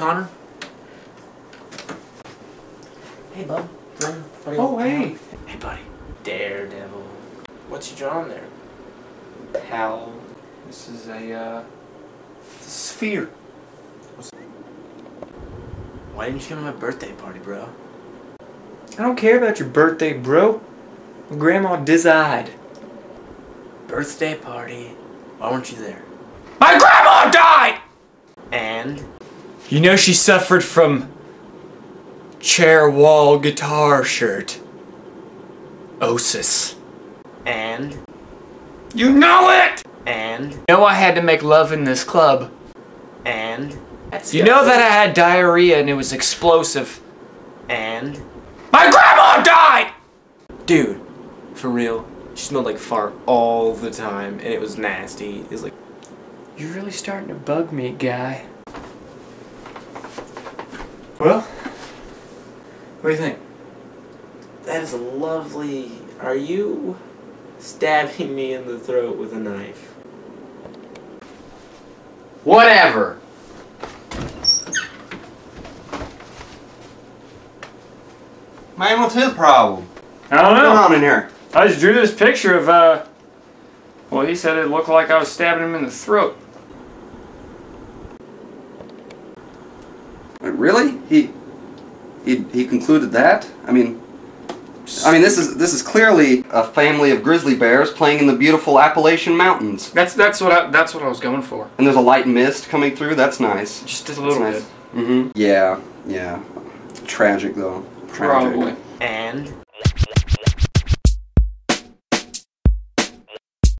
Connor. Hey, bud. Buddy, Oh, hey. Hey, buddy. Daredevil. What's you drawing there? Pal. This is a, uh, a sphere. Why didn't you come to my birthday party, bro? I don't care about your birthday, bro. Grandma died. Birthday party. Why weren't you there? My grandma died! You know she suffered from chair wall guitar shirt. Osis. and You know it! and You know I had to make love in this club. and that's You know that I had diarrhea and it was explosive. and My grandma died! dude, for real, she smelled like fart all the time, and it was nasty. It's like You're really starting to bug me, guy. Well, what do you think? that is lovely. Are you stabbing me in the throat with a knife? Whatever. Man, what's his problem? I don't know. What's going know. on in here? I just drew this picture of, uh, well, he said it looked like I was stabbing him in the throat. Wait, really? He, he, he concluded that? I mean, I mean, this is this is clearly a family of grizzly bears playing in the beautiful Appalachian Mountains, That's that's what I that's what I was going for. and there's a light mist coming through. That's nice. Just a little bit. Mm-hmm. Yeah, yeah. Tragic though. Tragic. Probably. And